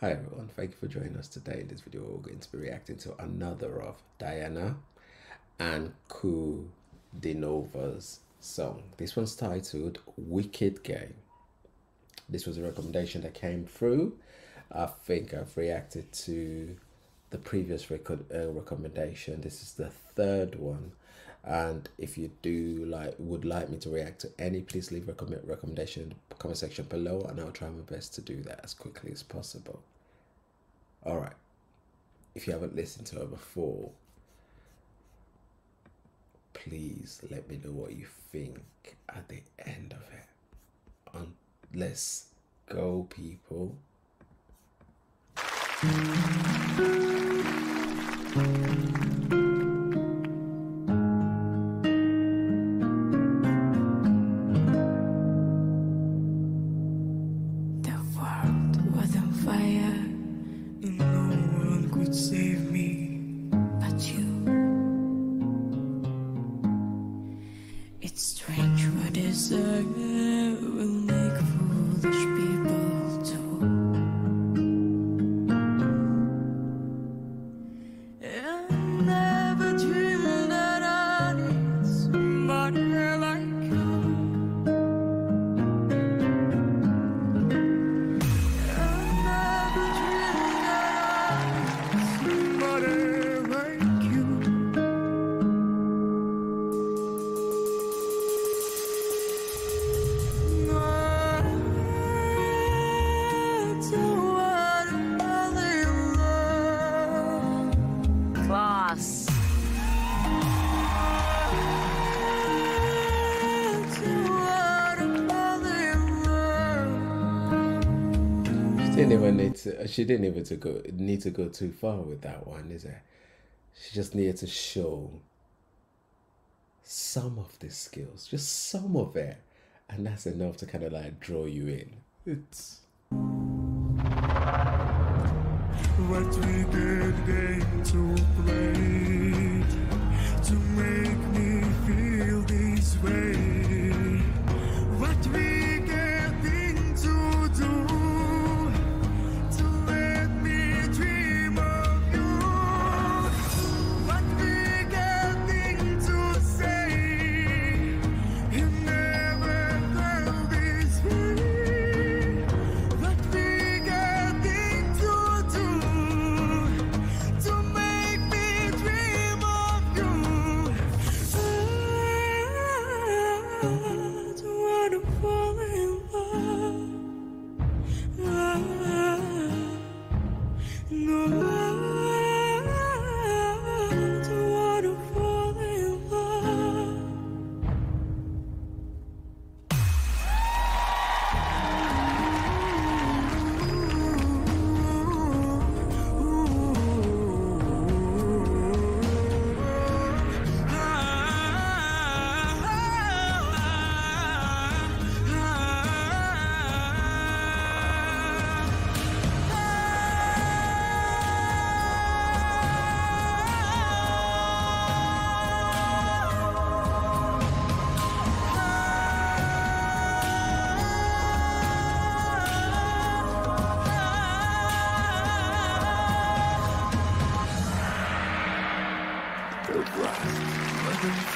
Hi everyone, thank you for joining us today. In this video, we're going to be reacting to another of Diana and Ku Denova's song. This one's titled Wicked Game. This was a recommendation that came through. I think I've reacted to the previous record, uh, recommendation. This is the third one. And if you do like would like me to react to any, please leave a comment recommendation comment section below and I'll try my best to do that as quickly as possible. All right. If you haven't listened to her before, please let me know what you think at the end of it. Um, let's go, people. Didn't even mm. need to. Uh, she didn't even to go need to go too far with that one, is it? She just needed to show some of the skills, just some of it, and that's enough to kind of like draw you in. It's. What wicked game to play to make me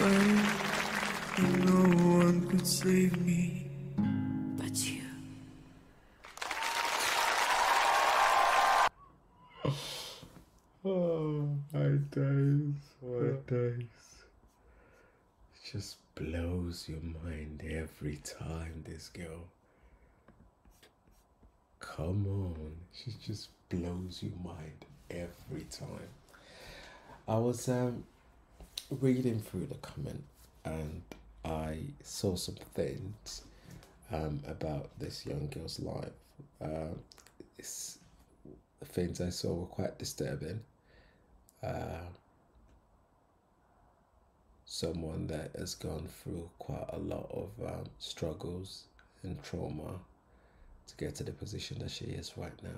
and no one could save me but you. Oh, my days, my days. It just blows your mind every time, this girl. Come on, she just blows your mind every time. I was um reading through the comment and I saw some things um, about this young girl's life. Uh, things I saw were quite disturbing. Uh, someone that has gone through quite a lot of um, struggles and trauma to get to the position that she is right now.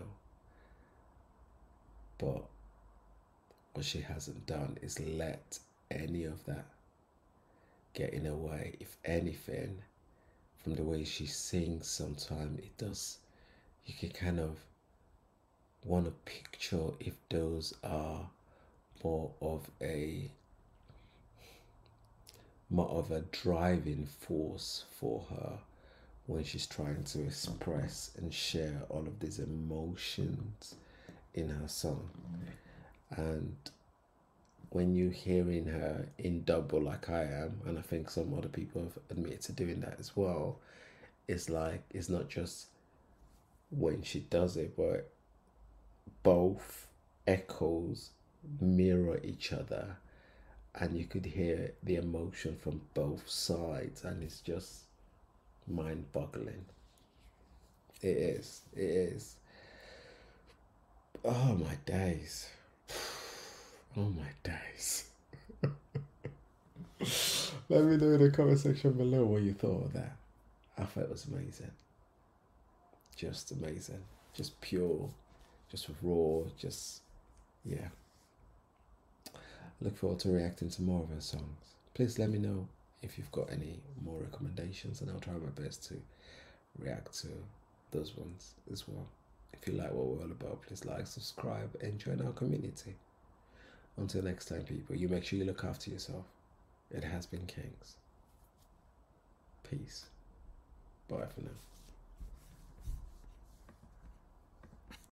But what she hasn't done is let any of that getting away. If anything, from the way she sings, sometimes it does. You can kind of want to picture if those are more of a more of a driving force for her when she's trying to express and share all of these emotions in her song. And when you're hearing her in double, like I am, and I think some other people have admitted to doing that as well, it's like it's not just when she does it, but both echoes mirror each other and you could hear the emotion from both sides and it's just mind boggling it is it is. Oh my days oh my days. Let me know in the comment section below what you thought of that. I thought it was amazing. Just amazing. Just pure. Just raw. Just yeah. Look forward to reacting to more of her songs. Please let me know if you've got any more recommendations, and I'll try my best to react to those ones as well. If you like what we're all about, please like, subscribe, and join our community. Until next time, people, you make sure you look after yourself. It has been Kings. Peace. Bye for now.